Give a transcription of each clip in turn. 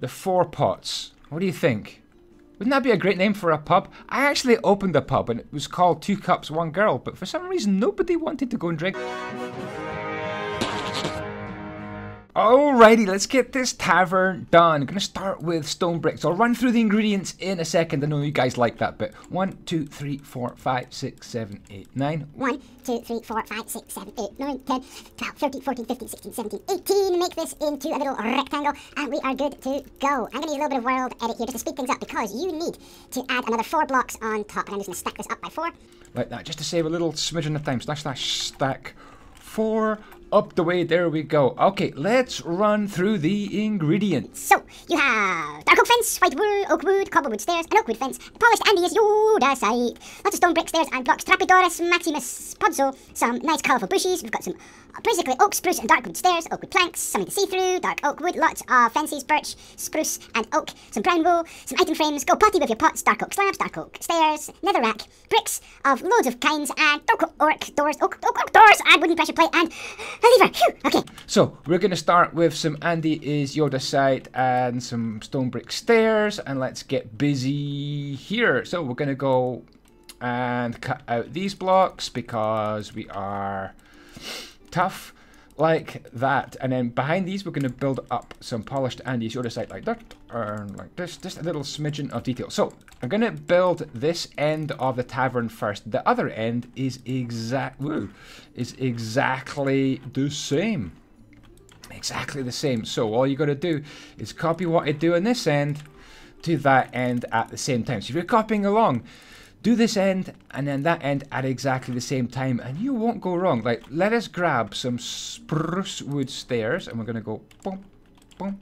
The Four Pots. What do you think? Wouldn't that be a great name for a pub? I actually opened a pub and it was called Two Cups, One Girl, but for some reason nobody wanted to go and drink. Alrighty, let's get this tavern done. I'm gonna start with stone bricks. I'll run through the ingredients in a second. I know you guys like that bit. One, two, three, four, five, six, seven, eight, nine. 1, 2, 3, 4, 5, 6, 7, 8, 9, 10, 12, 13, 14, 15, 16, 17, 18. Make this into a little rectangle and we are good to go. I'm going to use a little bit of world edit here just to speed things up because you need to add another 4 blocks on top. And I'm just going to stack this up by 4. Like that, just to save a little smidgen of time. Slash slash stack four up the way. There we go. Okay, let's run through the ingredients. So, you have dark oak fence, white wood, oak wood, cobble wood stairs, an oak wood fence, polished Andean Yodacite, lots of stone brick stairs and blocks, Trapedoris Maximus Podzol, some nice colourful bushes, we've got some uh, basically oak, spruce and dark wood stairs, oak wood planks, something to see through, dark oak wood, lots of fences, birch, spruce and oak, some brown wool, some item frames, go potty with your pots, dark oak slabs, dark oak stairs, nether rack, bricks of loads of kinds, and dark oak doors, oak, oak, oak doors, and wooden pressure plate, and Phew, okay. So we're going to start with some Andy is Yodacite and some stone brick stairs, and let's get busy here. So we're going to go and cut out these blocks because we are tough like that. And then behind these, we're going to build up some polished Andy's Yodacite like that, and like this, just a little smidgen of detail. So I'm going to build this end of the tavern first. The other end is exact, woo, is exactly the same. Exactly the same. So all you got to do is copy what I do on this end to that end at the same time. So if you're copying along, do this end and then that end at exactly the same time and you won't go wrong. Like, let us grab some spruce wood stairs and we're going to go boom, boom,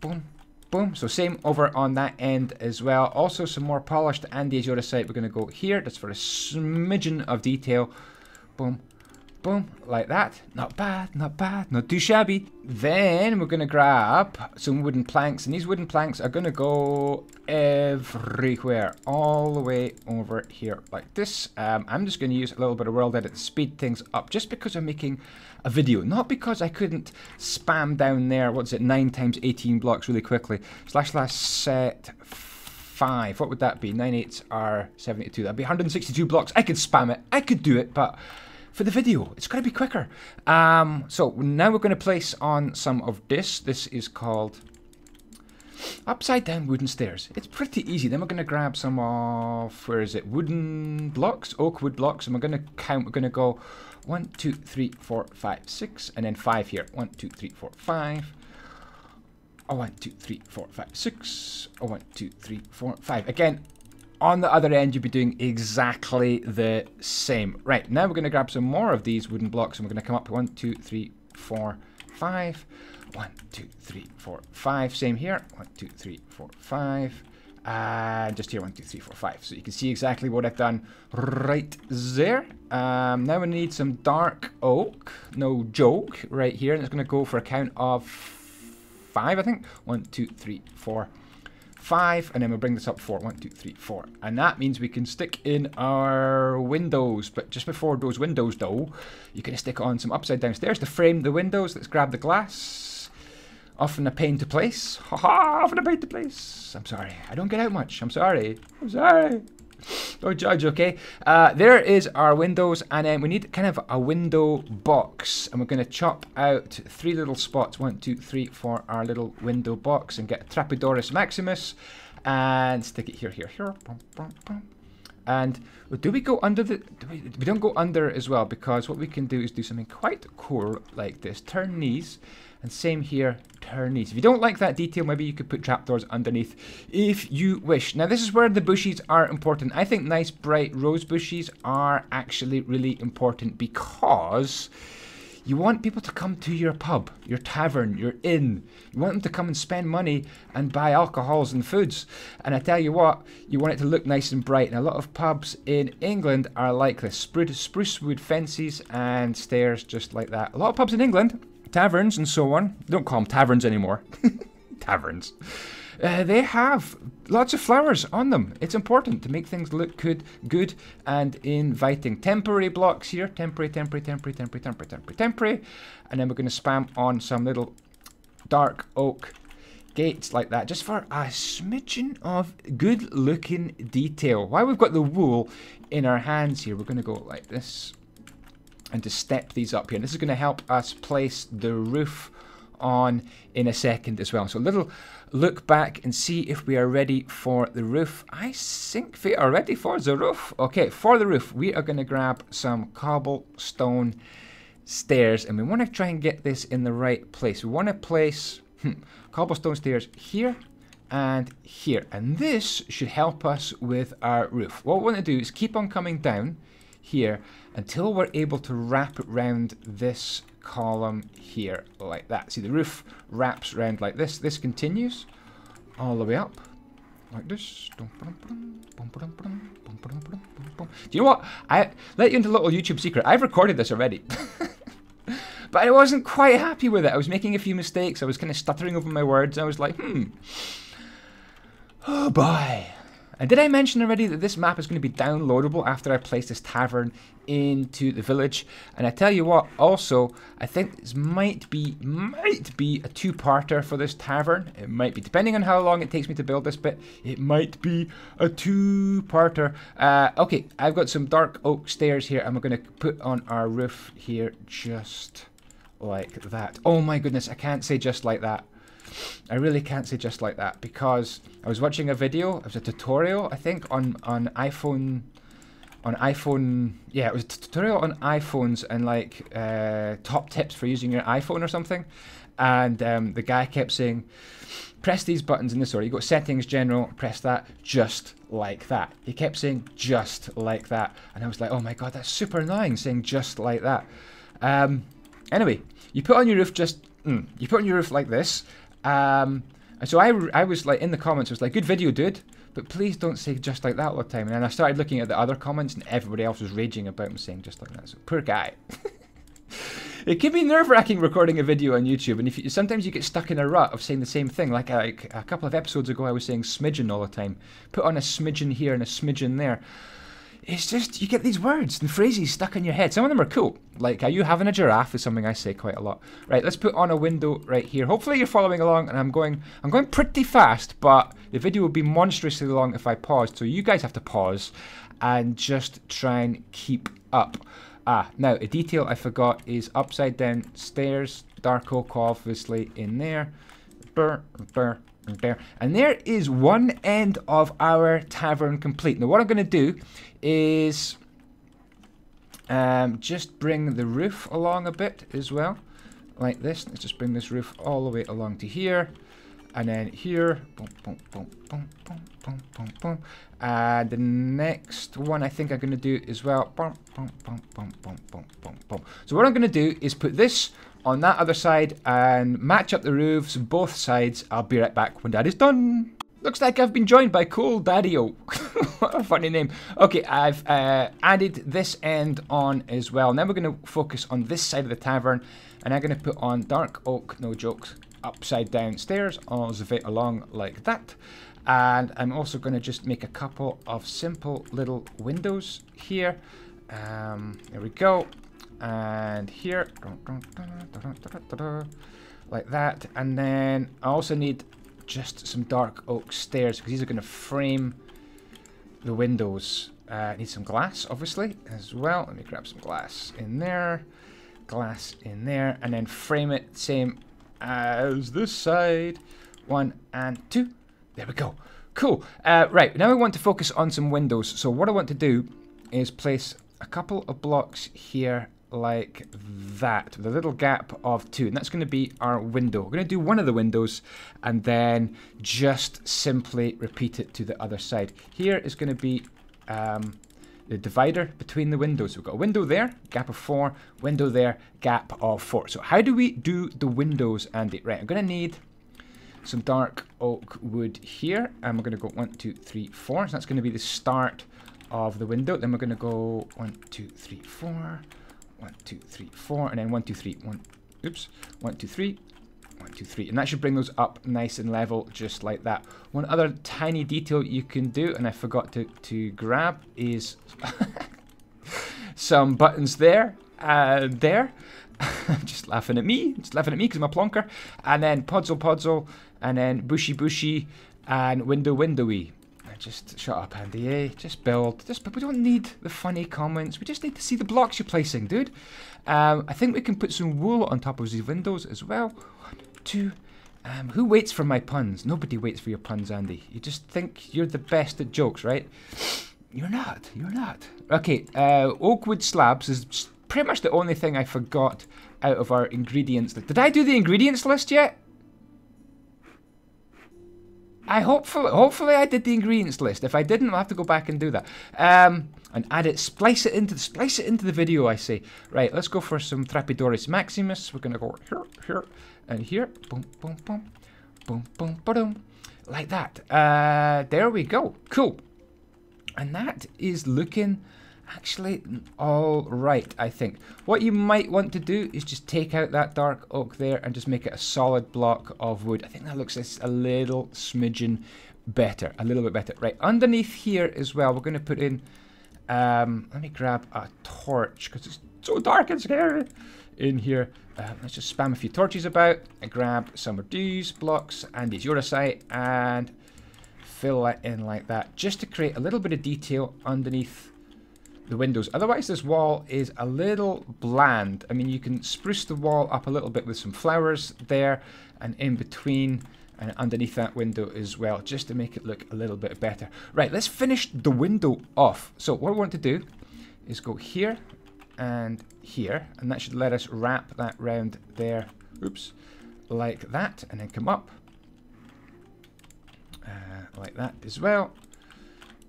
boom, boom. So same over on that end as well. Also some more polished Andy Yodacite. We're going to go here. That's for a smidgen of detail. Boom, boom, like that. Not bad, not bad, not too shabby. Then we're going to grab some wooden planks, and these wooden planks are going to go everywhere, all the way over here like this. Um, I'm just going to use a little bit of world edit to speed things up, just because I'm making a video, not because I couldn't spam down there, what's it, 9 times 18 blocks really quickly. Slash slash set 5, what would that be? 9 8s are 72, that'd be 162 blocks. I could spam it, I could do it, but for the video. It's going to be quicker. Um, so now we're going to place on some of this. This is called upside down wooden stairs. It's pretty easy. Then we're going to grab some of, where is it, wooden blocks, oak wood blocks, and we're going to count, we're going to go one, two, three, four, five, six, and then five here. One, two, three, four, five. Oh, one, two, three, four, five, six. Oh, one, two, three, four, five. Again, on the other end, you'll be doing exactly the same. Right, now we're going to grab some more of these wooden blocks and we're going to come up one, two, three, four, five. One, two, three, four, five. Same here. One, two, three, four, five. And just here, one, two, three, four, five. So you can see exactly what I've done right there. Um, now we need some dark oak. No joke. Right here. And it's going to go for a count of five, I think. One, two, three, four, five, and then we'll bring this up four. One, two, three, four. And that means we can stick in our windows. But just before those windows, though, you can stick on some upside down stairs to frame the windows. Let's grab the glass. Often a pain to place. Ha ha, often a pain to place. I'm sorry. I don't get out much. I'm sorry. I'm sorry. Don't judge, okay? Uh, there is our windows, and then we need kind of a window box, and we're going to chop out three little spots, one, two, three, for our little window box, and get Trapedoris Maximus, and stick it here, here, here. Boom, boom, boom. And do we go under the... Do we, we don't go under as well, because what we can do is do something quite cool like this. Turn these, and same here, turn these. If you don't like that detail, maybe you could put trapdoors underneath if you wish. Now, this is where the bushes are important. I think nice, bright rose bushes are actually really important because you want people to come to your pub, your tavern, your inn. You want them to come and spend money and buy alcohols and foods. And I tell you what, you want it to look nice and bright. And a lot of pubs in England are like this spruce, spruce wood fences and stairs just like that. A lot of pubs in England taverns and so on. Don't call them taverns anymore. taverns. Uh, they have lots of flowers on them. It's important to make things look good, good and inviting. Temporary blocks here. Temporary, temporary, temporary, temporary, temporary, temporary, temporary. And then we're going to spam on some little dark oak gates like that, just for a smidgen of good looking detail. While we've got the wool in our hands here, we're going to go like this and to step these up here. And this is going to help us place the roof on in a second as well. So a little look back and see if we are ready for the roof. I think we are ready for the roof. Okay, for the roof, we are going to grab some cobblestone stairs and we want to try and get this in the right place. We want to place hmm, cobblestone stairs here and here. And this should help us with our roof. What we want to do is keep on coming down here until we're able to wrap around this column here like that. See the roof wraps around like this. This continues all the way up like this. Do you know what? I let you into a little YouTube secret. I've recorded this already. but I wasn't quite happy with it. I was making a few mistakes. I was kind of stuttering over my words. I was like, hmm. Oh boy. And did I mention already that this map is going to be downloadable after I place this tavern into the village? And I tell you what, also, I think this might be might be a two-parter for this tavern. It might be, depending on how long it takes me to build this bit, it might be a two-parter. Uh, okay, I've got some dark oak stairs here, and we're going to put on our roof here just like that. Oh my goodness, I can't say just like that. I really can't say just like that because I was watching a video. It was a tutorial, I think, on on iPhone. On iPhone, yeah, it was a tutorial on iPhones and like uh, top tips for using your iPhone or something. And um, the guy kept saying, press these buttons in this order. You got settings, general, press that, just like that. He kept saying just like that. And I was like, oh my god, that's super annoying saying just like that. Um, anyway, you put on your roof just, mm, you put on your roof like this, um, so I, I was like in the comments, I was like, good video, dude. But please don't say just like that all the time. And then I started looking at the other comments, and everybody else was raging about me saying just like that. So poor guy. it can be nerve-wracking recording a video on YouTube, and if you, sometimes you get stuck in a rut of saying the same thing. Like, like a couple of episodes ago, I was saying smidgen all the time. Put on a smidgen here and a smidgen there it's just you get these words and phrases stuck in your head. Some of them are cool. Like, are you having a giraffe is something I say quite a lot. Right, let's put on a window right here. Hopefully you're following along and I'm going I'm going pretty fast, but the video will be monstrously long if I pause. So you guys have to pause and just try and keep up. Ah, now a detail I forgot is upside down stairs, dark oak obviously in there. Burr, burr, there. And there is one end of our tavern complete. Now what I'm going to do is um, just bring the roof along a bit as well. Like this. Let's just bring this roof all the way along to here. And then here. Boom, boom, boom, boom, boom, boom, boom, boom. And the next one I think I'm going to do as well. Boom, boom, boom, boom, boom, boom, boom, boom. So what I'm going to do is put this on that other side and match up the roofs both sides. I'll be right back when that is done. Looks like I've been joined by Cool Daddy-O. what a funny name. Okay, I've uh, added this end on as well. Now we're going to focus on this side of the tavern. And I'm going to put on Dark Oak, no jokes, upside down stairs. All the way along like that. And I'm also going to just make a couple of simple little windows here. Um, there we go and here like that. And then I also need just some dark oak stairs because these are going to frame the windows. Uh, need some glass obviously as well. Let me grab some glass in there glass in there and then frame it same as this side. One and two. There we go. Cool. Uh, right now I want to focus on some windows. So what I want to do is place a couple of blocks here like that a little gap of two and that's going to be our window. We're going to do one of the windows and then just simply repeat it to the other side. Here is going to be um, the divider between the windows. We've got a window there gap of four window there gap of four. So how do we do the windows Andy? Right I'm going to need some dark oak wood here and we're going to go one two three four. So that's going to be the start of the window. Then we're going to go one two three four one, two, three, four, and then one, two, three, one, oops, one, two, three, one, two, three. And that should bring those up nice and level, just like that. One other tiny detail you can do, and I forgot to, to grab, is some buttons there, uh, there. just laughing at me, just laughing at me because I'm a plonker. And then Podzol Podzol, and then bushy bushy, and window windowy. Just shut up, Andy. Eh? Just build. Just, but we don't need the funny comments. We just need to see the blocks you're placing, dude. Um, I think we can put some wool on top of these windows as well. One, two. Um, who waits for my puns? Nobody waits for your puns, Andy. You just think you're the best at jokes, right? You're not. You're not. Okay, uh, oakwood slabs is pretty much the only thing I forgot out of our ingredients. Did I do the ingredients list yet? I hopefully, hopefully I did the ingredients list. If I didn't, I'll have to go back and do that. Um, and add it, splice it into, splice it into the video. I say, right. Let's go for some Trapedoris Maximus. We're gonna go here, here, and here. Boom, boom, boom, boom, boom, boom, like that. Uh, there we go. Cool. And that is looking actually all right, I think. What you might want to do is just take out that dark oak there and just make it a solid block of wood. I think that looks a little smidgen better, a little bit better. Right, underneath here as well, we're going to put in, um, let me grab a torch because it's so dark and scary in here. Uh, let's just spam a few torches about and grab some of these blocks and these Yoda and fill that in like that just to create a little bit of detail underneath the windows. Otherwise, this wall is a little bland. I mean, you can spruce the wall up a little bit with some flowers there and in between and underneath that window as well, just to make it look a little bit better. Right, let's finish the window off. So what we want to do is go here and here, and that should let us wrap that round there, oops, like that, and then come up, uh, like that as well,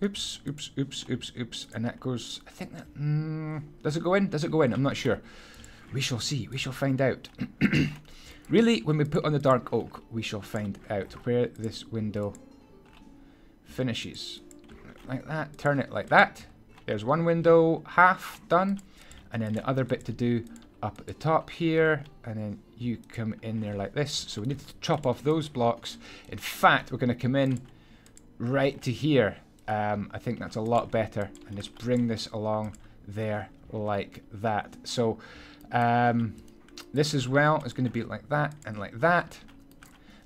Oops, oops, oops, oops, oops. And that goes, I think that, mm, does it go in? Does it go in? I'm not sure. We shall see. We shall find out. really, when we put on the dark oak, we shall find out where this window finishes. Like that. Turn it like that. There's one window half done. And then the other bit to do up at the top here. And then you come in there like this. So we need to chop off those blocks. In fact, we're going to come in right to here um, I think that's a lot better. And just bring this along there like that. So um, this as well is going to be like that and like that.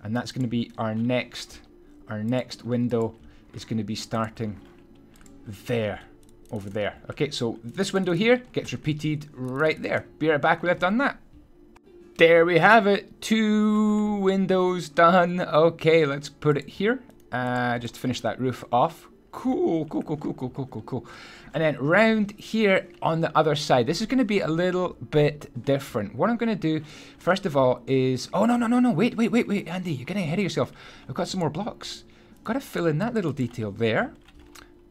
And that's going to be our next, our next window is going to be starting there, over there. Okay, so this window here gets repeated right there. Be right back when I've done that. There we have it, two windows done. Okay, let's put it here, uh, just to finish that roof off. Cool, cool, cool, cool, cool, cool, cool, cool. And then round here on the other side, this is going to be a little bit different. What I'm going to do, first of all, is... Oh, no, no, no, no, wait, wait, wait, wait, Andy, you're getting ahead of yourself. I've got some more blocks. Got to fill in that little detail there,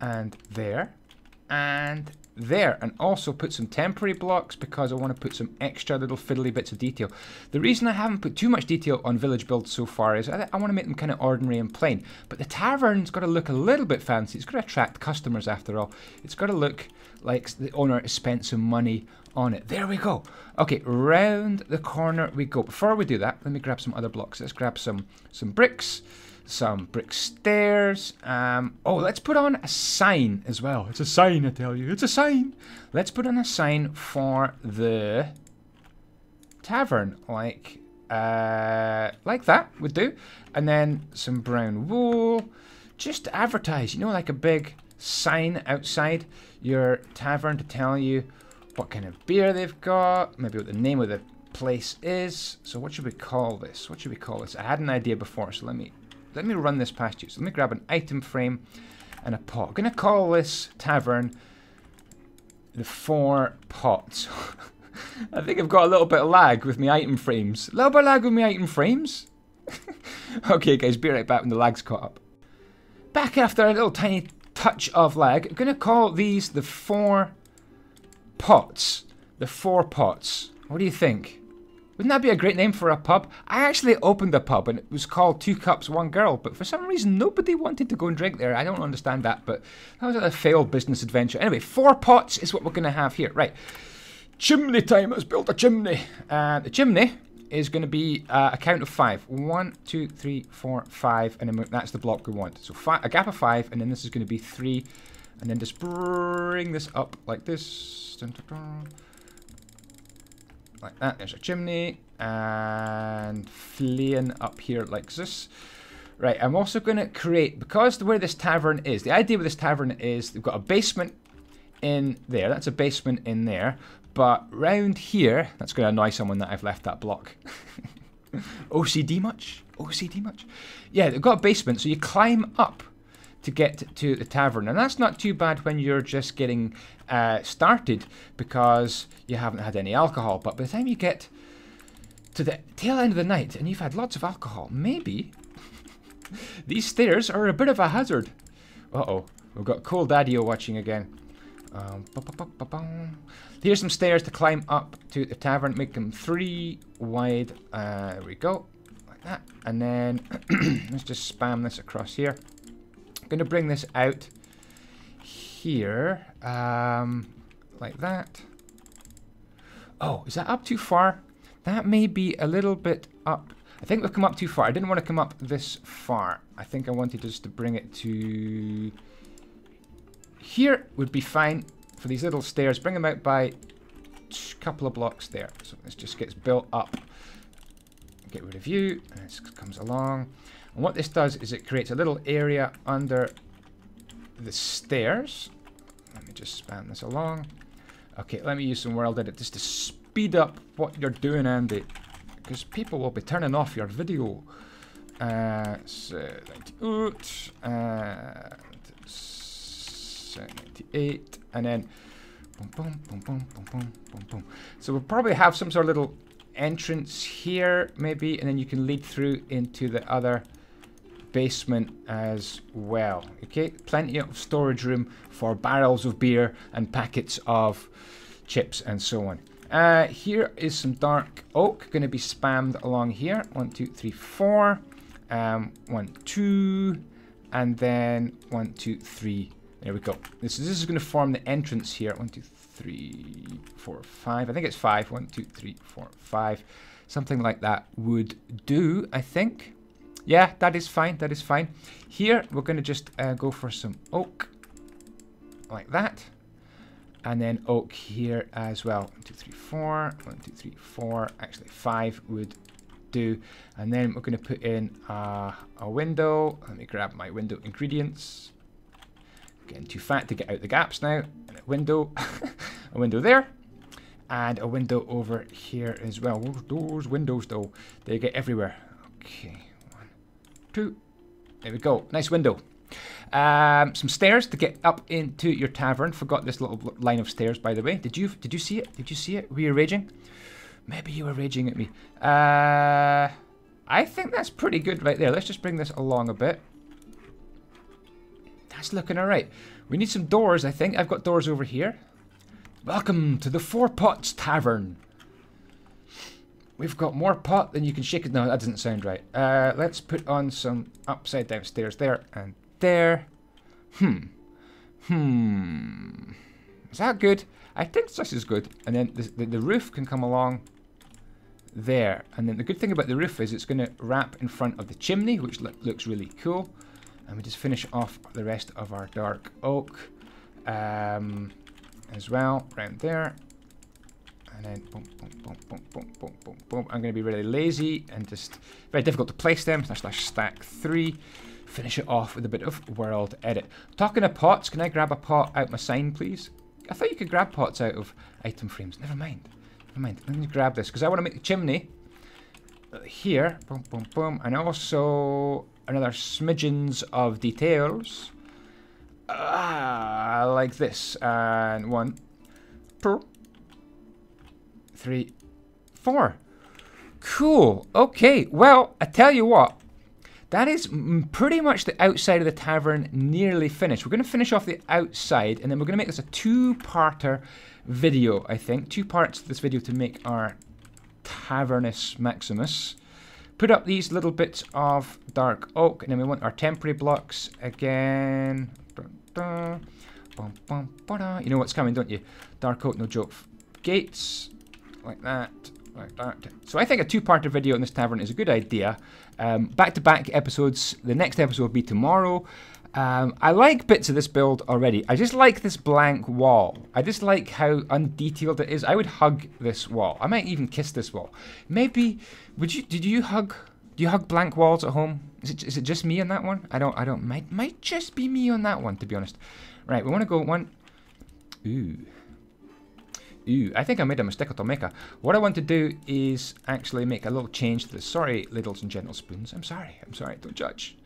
and there, and there and also put some temporary blocks because I want to put some extra little fiddly bits of detail. The reason I haven't put too much detail on village builds so far is I, I want to make them kind of ordinary and plain. But the tavern's got to look a little bit fancy. It's got to attract customers after all. It's got to look like the owner has spent some money on it. There we go. Okay, round the corner we go. Before we do that, let me grab some other blocks. Let's grab some some bricks some brick stairs. Um, oh, let's put on a sign as well. It's a sign, I tell you. It's a sign. Let's put on a sign for the tavern, like uh, like that would do. And then some brown wool, just to advertise. You know, like a big sign outside your tavern to tell you what kind of beer they've got, maybe what the name of the place is. So what should we call this? What should we call this? I had an idea before, so let me let me run this past you. So let me grab an item frame and a pot. I'm going to call this tavern the Four Pots. I think I've got a little bit of lag with my item frames. A little bit of lag with my item frames. okay, guys, be right back when the lag's caught up. Back after a little tiny touch of lag, I'm going to call these the Four Pots. The Four Pots. What do you think? Wouldn't that be a great name for a pub? I actually opened a pub and it was called Two Cups, One Girl, but for some reason nobody wanted to go and drink there. I don't understand that, but that was a failed business adventure. Anyway, four pots is what we're going to have here. Right. Chimney time. Let's build a chimney. Uh, the chimney is going to be uh, a count of five. One, two, three, four, five, and then that's the block we want. So five, a gap of five, and then this is going to be three, and then just bring this up like this. Dun, dun, dun like that. There's a chimney and fleeing up here like this. Right, I'm also going to create, because way this tavern is, the idea with this tavern is they've got a basement in there. That's a basement in there. But round here, that's going to annoy someone that I've left that block. OCD much? OCD much? Yeah, they've got a basement, so you climb up to get to the tavern. And that's not too bad when you're just getting uh, started because you haven't had any alcohol. But by the time you get to the tail end of the night and you've had lots of alcohol, maybe these stairs are a bit of a hazard. Uh-oh, we've got Cool daddy watching again. Um, Here's some stairs to climb up to the tavern. Make them three wide. Uh, there we go. Like that. And then let's just spam this across here. To bring this out here. Um, like that. Oh, is that up too far? That may be a little bit up. I think we've come up too far. I didn't want to come up this far. I think I wanted just to bring it to... Here would be fine for these little stairs. Bring them out by a couple of blocks there. So this just gets built up. Get rid of you. And this comes along. And what this does is it creates a little area under the stairs. Let me just span this along. Okay, let me use some world edit just to speed up what you're doing, Andy. Because people will be turning off your video. Uh, so, 98, and 98, and then boom, boom, boom, boom, boom, boom, boom, boom. So we'll probably have some sort of little entrance here, maybe, and then you can lead through into the other basement as well. Okay, plenty of storage room for barrels of beer and packets of chips and so on. Uh, here is some dark oak going to be spammed along here. One, two, three, four. Um, one, two, and then one, two, three. There we go. This, this is going to form the entrance here. One, two, three, four, five. I think it's five. One, two, three, four, five. Something like that would do, I think. Yeah, that is fine. That is fine. Here, we're going to just uh, go for some oak. Like that. And then oak here as well. One, two, three, four. One, two, three, four. Actually, five would do. And then we're going to put in uh, a window. Let me grab my window ingredients. Getting too fat to get out the gaps now. And a window. a window there. And a window over here as well. Those windows, though, they get everywhere. Okay There we go. Nice window. Um, some stairs to get up into your tavern. Forgot this little line of stairs, by the way. Did you did you see it? Did you see it? Were you raging? Maybe you were raging at me. Uh, I think that's pretty good right there. Let's just bring this along a bit. That's looking alright. We need some doors, I think. I've got doors over here. Welcome to the Four Pots Tavern. We've got more pot than you can shake it. No, that doesn't sound right. Uh, let's put on some upside down stairs there and there. Hmm. Hmm. Is that good? I think this is good. And then the, the, the roof can come along there. And then the good thing about the roof is it's going to wrap in front of the chimney, which lo looks really cool. And we just finish off the rest of our dark oak um, as well, around there and then boom, boom, boom, boom, boom, boom, boom, boom. I'm going to be really lazy and just very difficult to place them. Slash slash stack three. Finish it off with a bit of world edit. Talking of pots, can I grab a pot out my sign, please? I thought you could grab pots out of item frames. Never mind. Never mind. Let me grab this because I want to make the chimney here. Boom, boom, boom. And also another smidgens of details. Ah, like this. And one, two, three, four. Cool. Okay. Well, I tell you what. That is pretty much the outside of the tavern nearly finished. We're going to finish off the outside, and then we're going to make this a two-parter video, I think. Two parts of this video to make our Tavernus Maximus. Put up these little bits of dark oak, and then we want our temporary blocks again. You know what's coming, don't you? Dark oak, no joke. Gates, like that, like that. So I think a two-parter video in this tavern is a good idea. Um, back-to-back -back episodes. The next episode will be tomorrow. Um, I like bits of this build already. I just like this blank wall. I just like how undetailed it is. I would hug this wall. I might even kiss this wall. Maybe, would you, did you hug, do you hug blank walls at home? Is it, is it just me on that one? I don't, I don't, might, might just be me on that one, to be honest. Right, we want to go one, ooh. Ooh, I think I made a mistake to make. What I want to do is actually make a little change to this. Sorry, ladles and gentle spoons. I'm sorry. I'm sorry. Don't judge.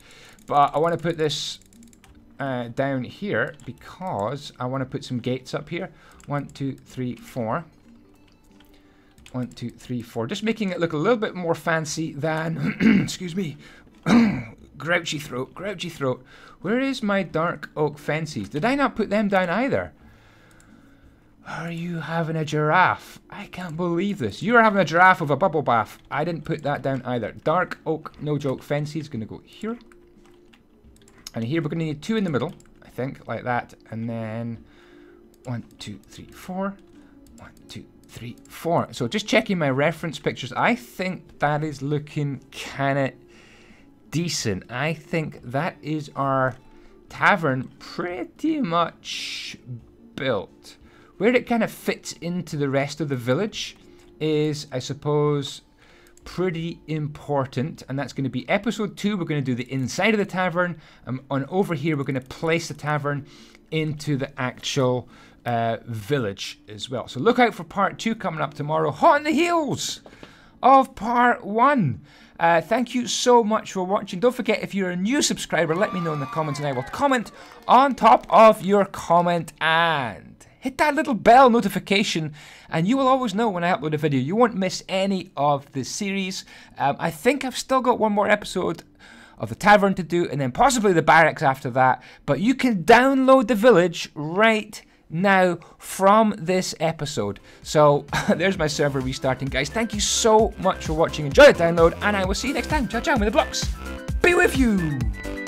But I want to put this uh, down here because I want to put some gates up here. One, two, three, four. One, two, three, four. Just making it look a little bit more fancy than, excuse me, grouchy throat, grouchy throat. Where is my dark oak fences? Did I not put them down either? Are you having a giraffe? I can't believe this. You're having a giraffe with a bubble bath. I didn't put that down either. Dark oak, no joke, fences. Going to go here. And here we're going to need two in the middle, I think, like that. And then one, two, three, four. One, two, three, four. So just checking my reference pictures. I think that is looking kind of decent. I think that is our tavern pretty much built. Where it kind of fits into the rest of the village is, I suppose, pretty important. And that's going to be episode two. We're going to do the inside of the tavern. Um, and over here, we're going to place the tavern into the actual uh, village as well. So look out for part two coming up tomorrow. Hot on the heels of part one. Uh, thank you so much for watching. Don't forget, if you're a new subscriber, let me know in the comments and I will comment on top of your comment and hit that little bell notification and you will always know when I upload a video. You won't miss any of the series. Um, I think I've still got one more episode of the tavern to do and then possibly the barracks after that. But you can download the village right now from this episode. So there's my server restarting, guys. Thank you so much for watching. Enjoy the download, and I will see you next time. Ciao, ciao, with the blocks. Be with you.